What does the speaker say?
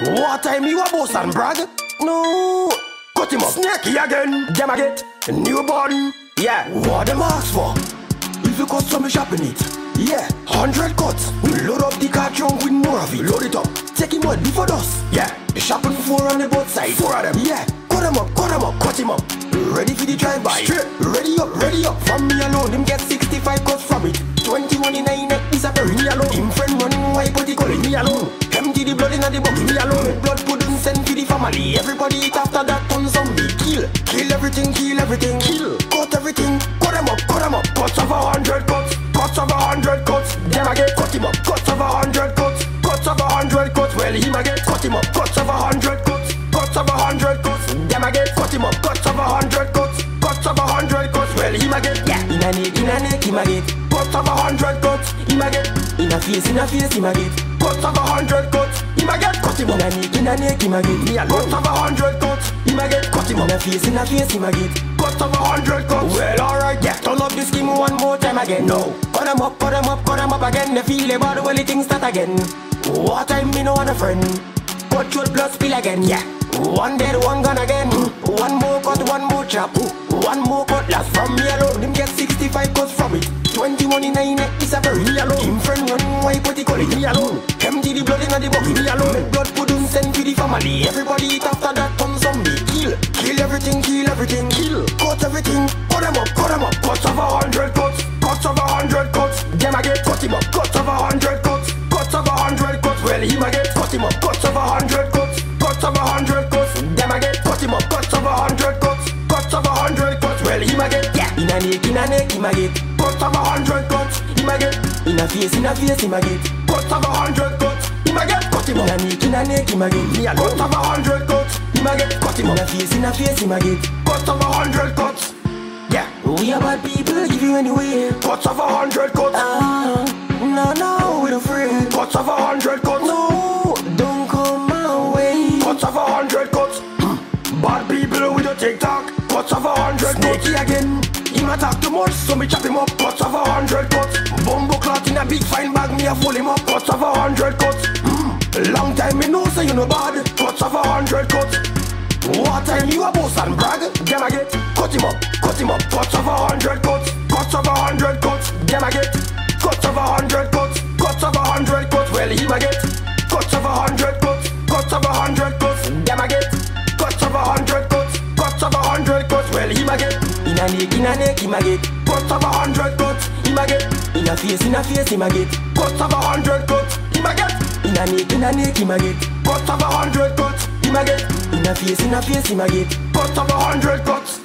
What time you a boss and brag? No. Cut him up. Snakey again. Them I get. Newborn. Yeah. What them ask for? If you cut some shopping it. Yeah. Hundred cuts. We load up the car trunk with more of it. Load it up. Take him out before dust. Yeah. The shopping four on the both sides. Four of them. Yeah. Cut him up. Cut him up. Cut him up. Ready for the drive-by. Straight. Ready up. Ready up. From me alone. Him get 65 cuts from it. 21 in a neck disappearing. Me alone. Him friend running white but he calling me alone. Empty the blood in the box. Family. Everybody eat after that on zombie. Kill. Kill everything. Kill everything. Kill. Cut everything. Cut them up. Cut them up. Cuts of a hundred cuts. Cuts of a hundred cuts. Them I get cut him up. Cuts of a hundred cuts. Cuts of a hundred cuts. Well, him I get cut him up. Cuts of a hundred cuts. Cuts of a hundred cuts. Them I get cut him up. Cuts of a hundred cuts. Cuts of a hundred cuts. Well, him I get yeah. In a neck, in a neck, him I get cuts of a hundred cuts. Him I get in a face, in a face, him I get cuts of a hundred cuts. Him I get cut him up. In a neck, in a neck, him I get me a cuts of a hundred cuts. Him I get cut him up. In a face, in a face, him I get cuts of a hundred cuts. Well, alright, yeah. Turn up the scheme one more time again. No, cut them up, cut them up, cut them up again. They feel about the way the things start again. What time me no want a friend. Your blood spill again, yeah. One dead, one gone again. One more cut, one more chop. One more cut last from me alone. Him get 65 cuts from it. 21 in a neck is a very me alone. Him friend running white, what he call it me alone. Empty the blood in the box, me alone. Blood pudding send to the family. Everybody eat after that on zombie. Kill, kill everything, kill everything, kill. Cut everything, cut them up, cut them up. Cuts of a hundred cuts, cuts of a hundred cuts. Them I get cut him up. Neck, in a him get cuts of a hundred cuts. Him I get in a face, in a face, him I get cuts of a hundred cuts. Him I get cut him. In a neck, in a neck, him I get me a cuts of a hundred cuts. Him I get cut him. In a face, in a face, him I get cuts of a hundred cuts. Yeah, we are bad people, give you anyway. Cuts of a hundred cuts. Ah, no, no, we don't afraid. Cuts of a hundred cuts. No, don't come my way. Cuts of a hundred cuts. Hmm. Bad people with a TikTok. Cuts of a attack too much, so me chop him up. Cuts of a hundred cuts. Bumbo clot in a big fine bag, me a fool him up. Cuts of a hundred cuts. Hmm. Long time me know say you no bad. Cuts of a hundred cuts. What time you a boss and brag? Them I get cut him up, cut him up, cuts of a hundred cuts, cuts of a hundred cuts. Them I get cuts of a hundred cuts, cuts of a hundred a neck, in a neck, him I get cuts of a hundred cuts. Him I get in a face, in a face, him I get cuts of a hundred cuts. Him I get in a neck, in a neck, him I get cuts of a hundred cuts. Him I get in a face, in a face, him I get cuts of a hundred cuts.